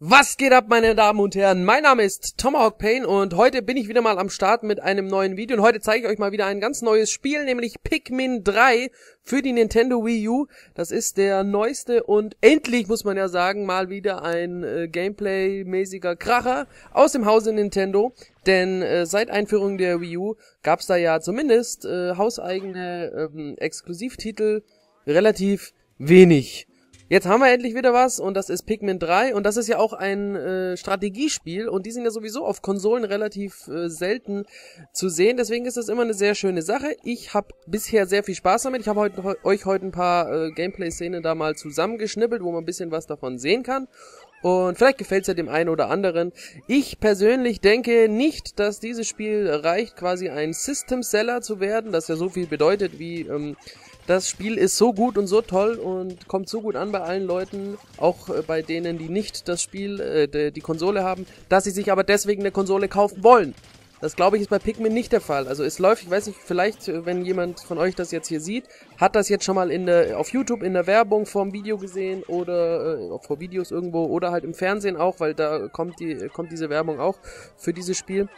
Was geht ab, meine Damen und Herren? Mein Name ist Tomahawk Payne und heute bin ich wieder mal am Start mit einem neuen Video und heute zeige ich euch mal wieder ein ganz neues Spiel, nämlich Pikmin 3 für die Nintendo Wii U. Das ist der neueste und endlich, muss man ja sagen, mal wieder ein äh, Gameplay-mäßiger Kracher aus dem Hause Nintendo. Denn äh, seit Einführung der Wii U gab's da ja zumindest äh, hauseigene ähm, Exklusivtitel relativ wenig. Jetzt haben wir endlich wieder was und das ist Pikmin 3 und das ist ja auch ein äh, Strategiespiel und die sind ja sowieso auf Konsolen relativ äh, selten zu sehen, deswegen ist das immer eine sehr schöne Sache. Ich habe bisher sehr viel Spaß damit. Ich habe heute, euch heute ein paar äh, Gameplay-Szenen da mal zusammengeschnippelt, wo man ein bisschen was davon sehen kann. Und vielleicht gefällt es ja dem einen oder anderen. Ich persönlich denke nicht, dass dieses Spiel reicht, quasi ein System-Seller zu werden, das ja so viel bedeutet wie ähm, das Spiel ist so gut und so toll und kommt so gut an bei allen Leuten, auch äh, bei denen, die nicht das Spiel, äh, die Konsole haben, dass sie sich aber deswegen eine Konsole kaufen wollen. Das glaube ich ist bei Pikmin nicht der Fall. Also es läuft, ich weiß nicht, vielleicht, äh, wenn jemand von euch das jetzt hier sieht, hat das jetzt schon mal in der, auf YouTube in der Werbung vorm Video gesehen oder äh, vor Videos irgendwo oder halt im Fernsehen auch, weil da kommt die, kommt diese Werbung auch für dieses Spiel.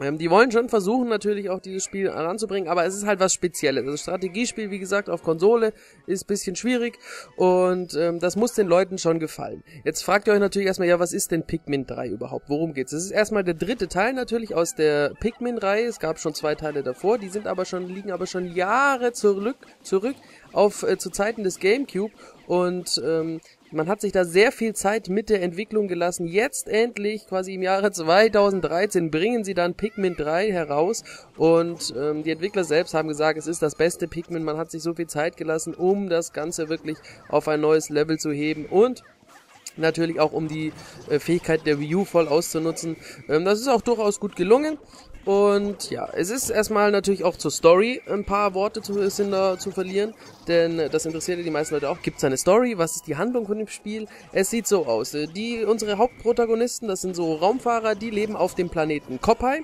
Ähm, die wollen schon versuchen, natürlich auch dieses Spiel heranzubringen, aber es ist halt was Spezielles. Also Strategiespiel, wie gesagt, auf Konsole ist bisschen schwierig und ähm, das muss den Leuten schon gefallen. Jetzt fragt ihr euch natürlich erstmal, ja, was ist denn Pikmin 3 überhaupt? Worum geht's? Es ist erstmal der dritte Teil natürlich aus der Pikmin-Reihe. Es gab schon zwei Teile davor, die sind aber schon, liegen aber schon Jahre zurück, zurück auf äh, zu Zeiten des Gamecube und ähm, man hat sich da sehr viel Zeit mit der Entwicklung gelassen. Jetzt endlich, quasi im Jahre 2013, bringen sie dann Pikmin 3 heraus und ähm, die Entwickler selbst haben gesagt, es ist das beste Pikmin. Man hat sich so viel Zeit gelassen, um das Ganze wirklich auf ein neues Level zu heben und natürlich auch um die äh, Fähigkeit der Wii U voll auszunutzen. Ähm, das ist auch durchaus gut gelungen. Und ja, es ist erstmal natürlich auch zur Story ein paar Worte zu, sind da zu verlieren, denn das interessiert ja die meisten Leute auch. Gibt es eine Story? Was ist die Handlung von dem Spiel? Es sieht so aus. Die, unsere Hauptprotagonisten, das sind so Raumfahrer, die leben auf dem Planeten Koppai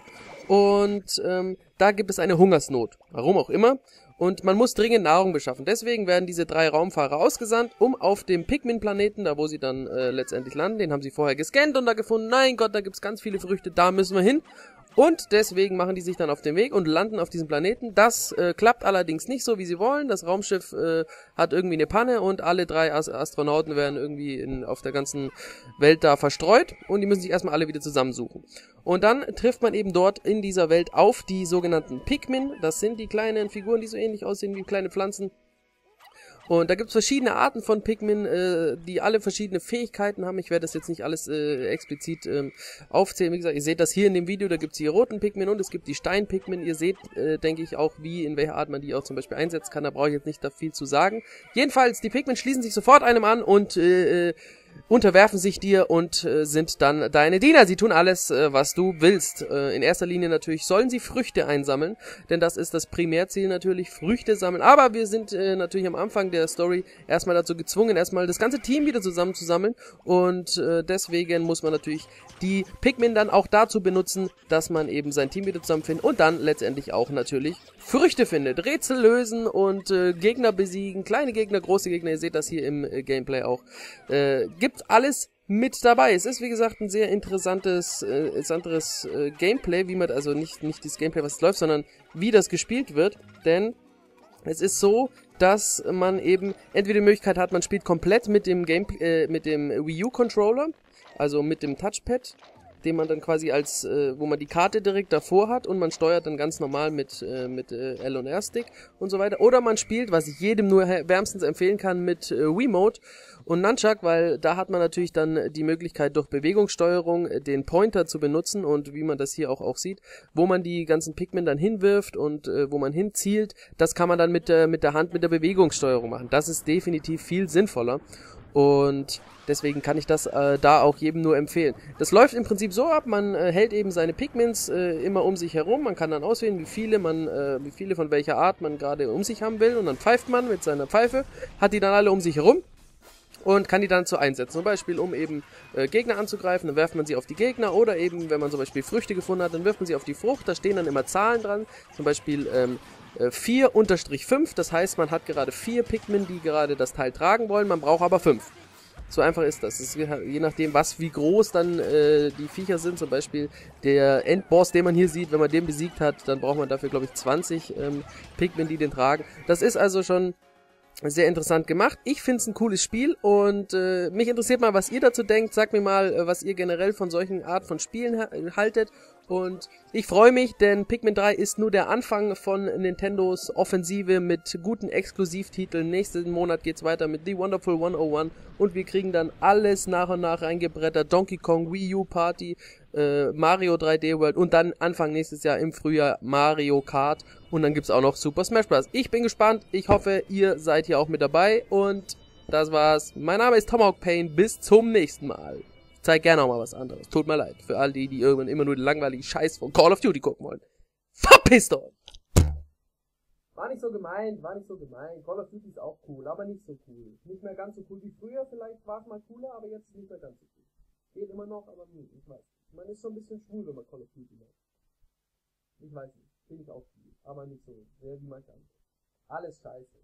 und ähm, da gibt es eine Hungersnot. Warum auch immer. Und man muss dringend Nahrung beschaffen. Deswegen werden diese drei Raumfahrer ausgesandt, um auf dem Pikmin-Planeten, da wo sie dann äh, letztendlich landen, den haben sie vorher gescannt und da gefunden, nein Gott, da gibt's ganz viele Früchte, da müssen wir hin. Und deswegen machen die sich dann auf den Weg und landen auf diesem Planeten. Das äh, klappt allerdings nicht so, wie sie wollen. Das Raumschiff äh, hat irgendwie eine Panne und alle drei As Astronauten werden irgendwie in, auf der ganzen Welt da verstreut und die müssen sich erstmal alle wieder zusammensuchen. Und dann trifft man eben dort in dieser Welt auf die sogenannten Pikmin. Das sind die kleinen Figuren, die so ähnlich aussehen wie kleine Pflanzen und da gibt's verschiedene Arten von Pikmin, äh, die alle verschiedene Fähigkeiten haben. Ich werde das jetzt nicht alles äh, explizit ähm, aufzählen. Wie gesagt, ihr seht das hier in dem Video, da gibt's die roten Pikmin und es gibt die Stein-Pikmin. Ihr seht, äh, denke ich, auch, wie, in welcher Art man die auch zum Beispiel einsetzen kann. Da brauche ich jetzt nicht da viel zu sagen. Jedenfalls, die Pikmin schließen sich sofort einem an und äh, äh unterwerfen sich dir und äh, sind dann deine Diener. Sie tun alles, äh, was du willst. Äh, in erster Linie natürlich sollen sie Früchte einsammeln, denn das ist das Primärziel natürlich, Früchte sammeln. Aber wir sind äh, natürlich am Anfang der Story erstmal dazu gezwungen, erstmal das ganze Team wieder zusammenzusammeln und äh, deswegen muss man natürlich die Pikmin dann auch dazu benutzen, dass man eben sein Team wieder zusammenfindet und dann letztendlich auch natürlich Früchte findet. Rätsel lösen und äh, Gegner besiegen, kleine Gegner, große Gegner, ihr seht das hier im Gameplay auch. Gibt alles mit dabei. Es ist wie gesagt ein sehr interessantes, äh, interessantes äh, Gameplay, wie man also nicht nicht das Gameplay, was läuft, sondern wie das gespielt wird, denn es ist so, dass man eben entweder die Möglichkeit hat, man spielt komplett mit dem Game äh, mit dem Wii U Controller, also mit dem Touchpad den man dann quasi als, äh, wo man die Karte direkt davor hat und man steuert dann ganz normal mit, äh, mit äh, L und R-Stick und so weiter. Oder man spielt, was ich jedem nur wärmstens empfehlen kann, mit äh, Wiimote und Nunchuck, weil da hat man natürlich dann die Möglichkeit durch Bewegungssteuerung äh, den Pointer zu benutzen und wie man das hier auch, auch sieht, wo man die ganzen Pikmin dann hinwirft und äh, wo man hinzielt, das kann man dann mit der, mit der Hand mit der Bewegungssteuerung machen. Das ist definitiv viel sinnvoller. Und deswegen kann ich das äh, da auch jedem nur empfehlen. Das läuft im Prinzip so ab, man äh, hält eben seine Pigments äh, immer um sich herum, man kann dann auswählen, wie viele man, äh, wie viele von welcher Art man gerade um sich haben will. Und dann pfeift man mit seiner Pfeife, hat die dann alle um sich herum und kann die dann so einsetzen. Zum Beispiel, um eben äh, Gegner anzugreifen, dann werft man sie auf die Gegner. Oder eben, wenn man zum Beispiel Früchte gefunden hat, dann wirft man sie auf die Frucht, da stehen dann immer Zahlen dran, zum Beispiel ähm, 4 unterstrich 5, das heißt, man hat gerade vier Pikmin, die gerade das Teil tragen wollen, man braucht aber 5. So einfach ist das. ist je nachdem, was, wie groß dann äh, die Viecher sind, zum Beispiel der Endboss, den man hier sieht, wenn man den besiegt hat, dann braucht man dafür, glaube ich, 20 ähm, Pikmin, die den tragen. Das ist also schon sehr interessant gemacht. Ich finde es ein cooles Spiel und äh, mich interessiert mal, was ihr dazu denkt. Sagt mir mal, äh, was ihr generell von solchen Art von Spielen ha haltet. Und ich freue mich, denn Pikmin 3 ist nur der Anfang von Nintendos Offensive mit guten Exklusivtiteln. Nächsten Monat geht's weiter mit The Wonderful 101 und wir kriegen dann alles nach und nach reingebrettert. Donkey Kong Wii U Party, äh, Mario 3D World und dann Anfang nächstes Jahr im Frühjahr Mario Kart und dann gibt's auch noch Super Smash Bros. Ich bin gespannt. Ich hoffe, ihr seid hier auch mit dabei und das war's. Mein Name ist Tomahawk Payne. Bis zum nächsten Mal zeig gerne auch mal was anderes. Tut mir leid. Für all die, die irgendwann immer nur den langweiligen Scheiß von Call of Duty gucken wollen. Verpisst euch! War nicht so gemeint, war nicht so gemeint. Call of Duty ist auch cool, aber nicht so cool. Nicht mehr ganz so cool wie früher, vielleicht war es mal cooler, aber jetzt nicht mehr ganz so cool. Geht immer noch, aber nie, ich weiß. Man ist so ein bisschen schwul, wenn man Call of Duty macht. Ich weiß nicht, bin ich auch viel, aber nicht so, sehr wie manche andere. Alles scheiße.